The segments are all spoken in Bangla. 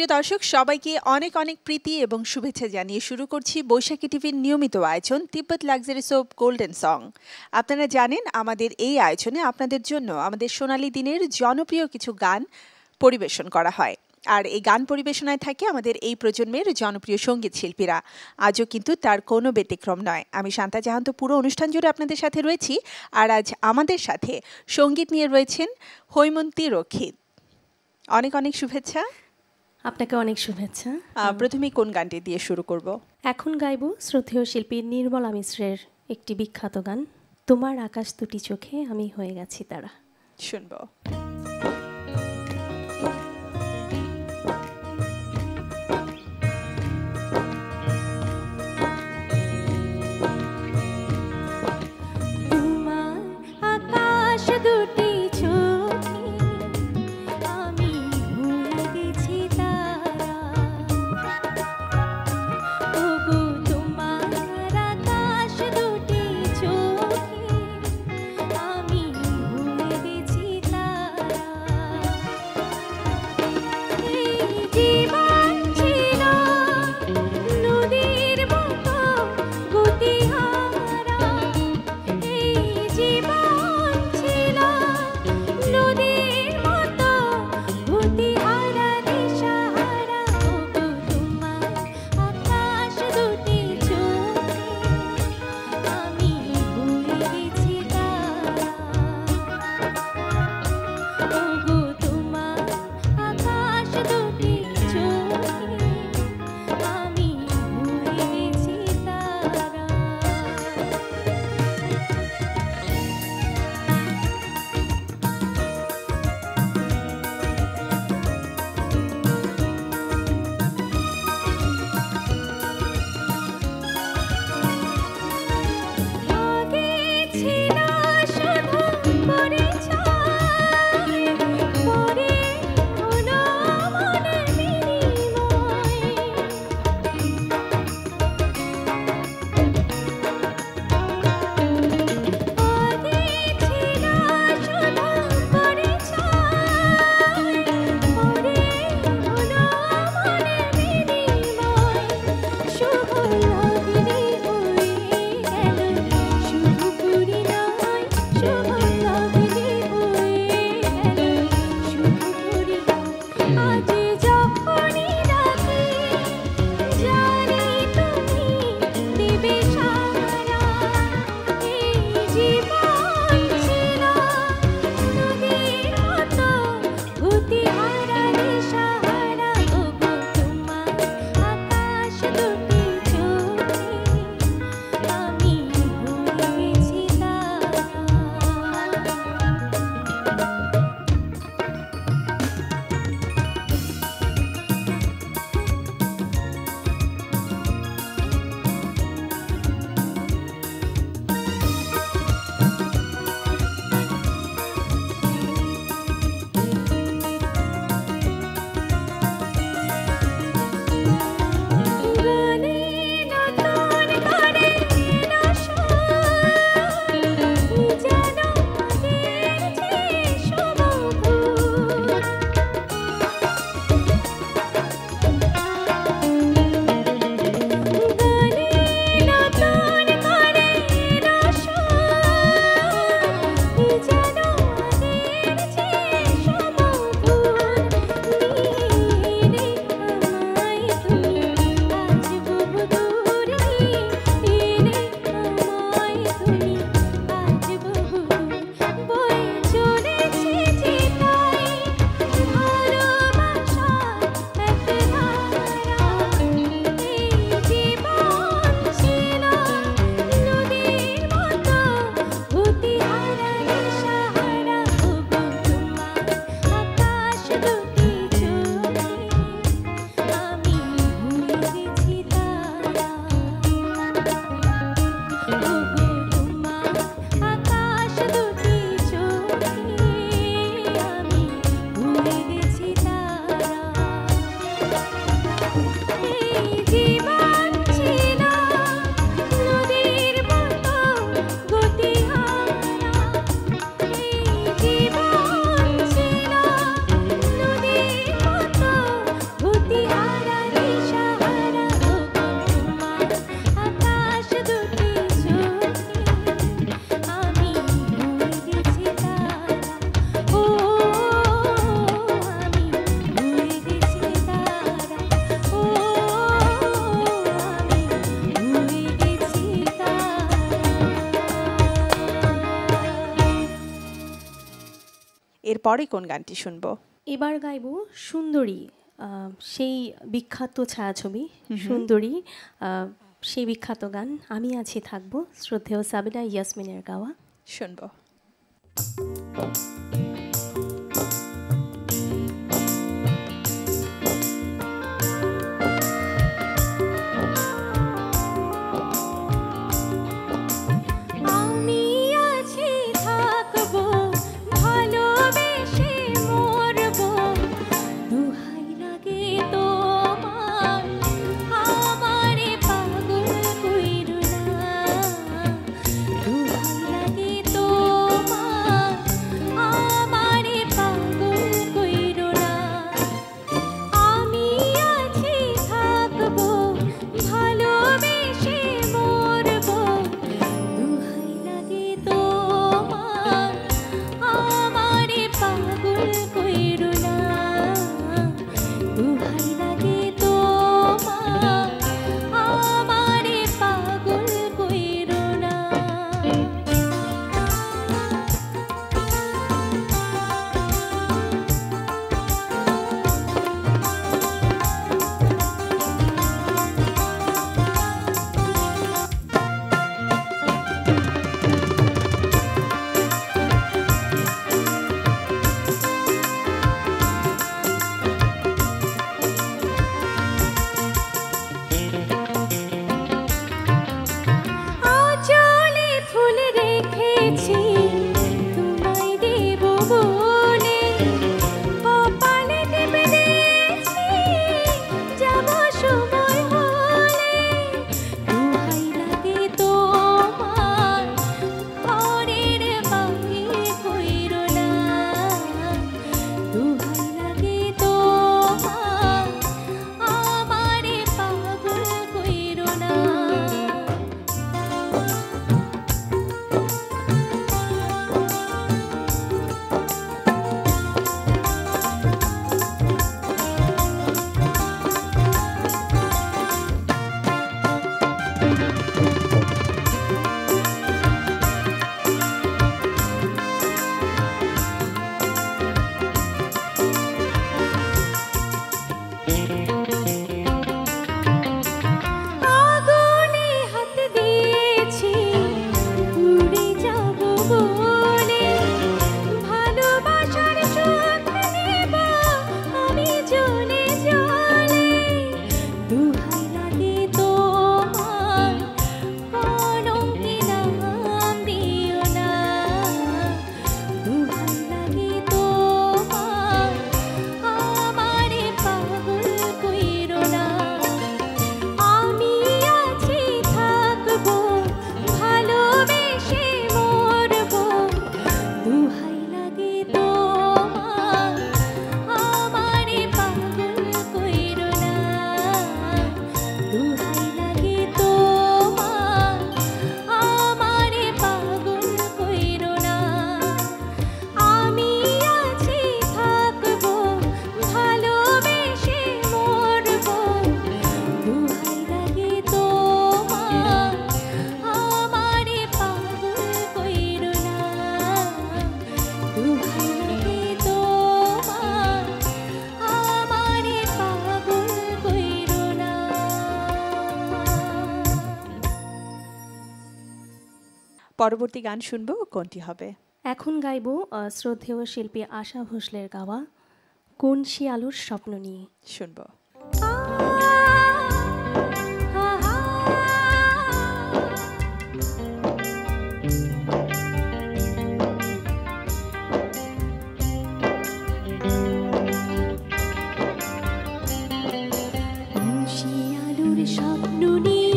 প্রিয় দর্শক, সবাইকে অনেক অনেক প্রীতি এবং শুভেচ্ছা জানিয়ে শুরু করছি বৈশাখী টিভির নিয়মিত আয়োজন Tibet luxury soap golden song আপনারা জানেন, আমাদের এই আয়োজনে আপনাদের জন্য আমাদের সোনালী দিনের জনপ্রিয় কিছু গান পরিবেশন করা হয়। আর এই গান পরিবেশনায় থাকে আমাদের এই প্রজন্মের জনপ্রিয় সংগীত শিল্পীরা। আজও কিন্তু তার কোনো ব্যতিক্রম নয়। আমি শান্তা জাহান্ত পুরো অনুষ্ঠান জুড়ে আপনাদের সাথে রয়েছি। আর আজ আমাদের সাথে সংগীত নিয়ে রয়েছেন হৈমন্তী রক্ষিত। অনেক অনেক শুভেচ্ছা। আপনাকে অনেক শুভেচ্ছা। প্রথমে কোন গানটি দিয়ে শুরু করব? এখন গাইব শ্রদ্ধেয় শিল্পী নির্মলা মিশ্রের একটি বিখ্যাত গান তোমার আকাশ দুটি চোখে আমি হয়ে গেছি তারা শুনব। পরে কোন গানটি শুনব? এবার গাইব সুন্দরী সেই বিখ্যাত ছায়াছবি সুন্দরী সেই বিখ্যাত গান আমি আছি থাকব শ্রদ্ধেয় সাবিনা ইয়াসমিনের গাওয়া। শুনব। পরবর্তী গান শুনব কোনটি হবে? এখন গাইব শ্রদ্ধেয় শিল্পী আশা ভোসলের গাওয়া কোন শিয়ালুর স্বপ্ন নিয়ে? শুনব। স্বপ্ন নিয়ে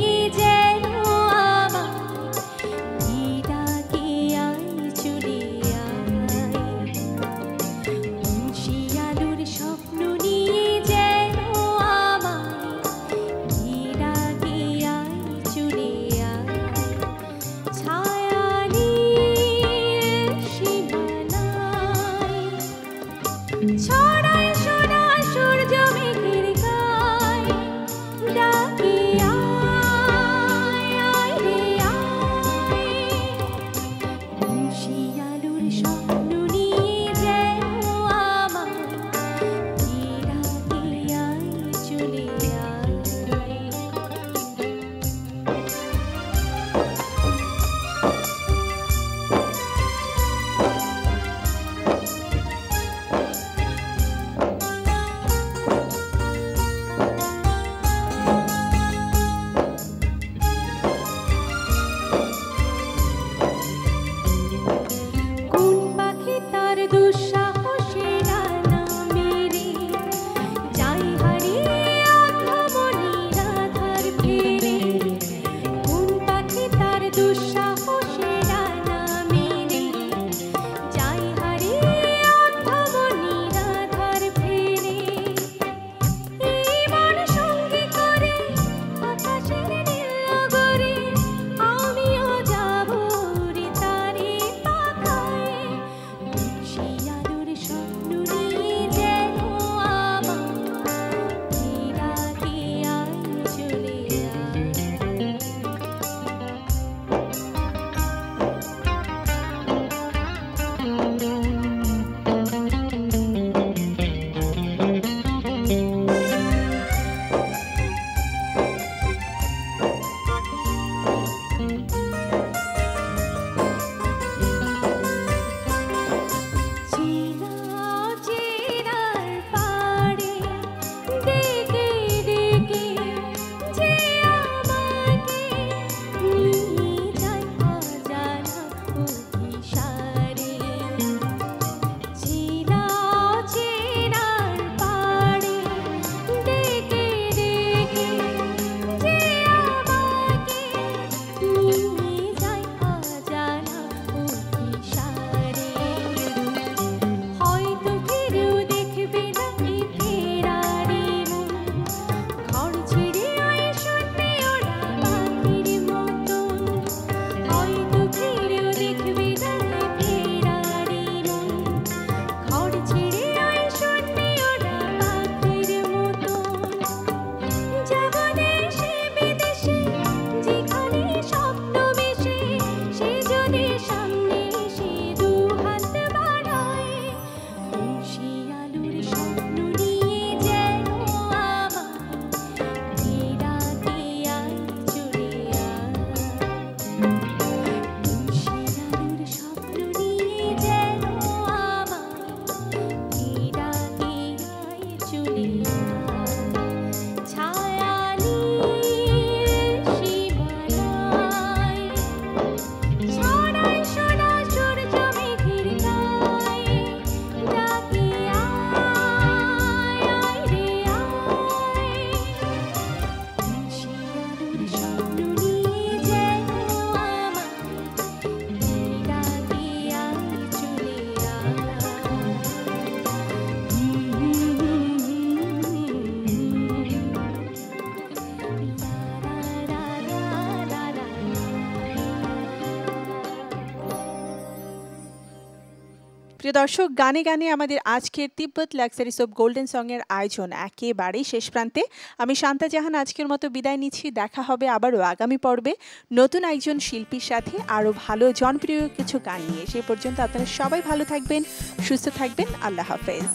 প্রিয় দর্শক, গানে গানে আমাদের আজকের Tibet luxuries of golden song এর আয়োজন একেবারেই শেষ প্রান্তে। আমি শান্তা জাহান আজকের মতো বিদায় নিচ্ছি। দেখা হবে আবারও আগামী পর্বে। নতুন একজন শিল্পীর সাথে আরও ভালো, জনপ্রিয় কিছু গান নিয়ে। সে পর্যন্ত আপনারা সবাই ভালো থাকবেন, সুস্থ থাকবেন। আল্লাহ হাফেজ।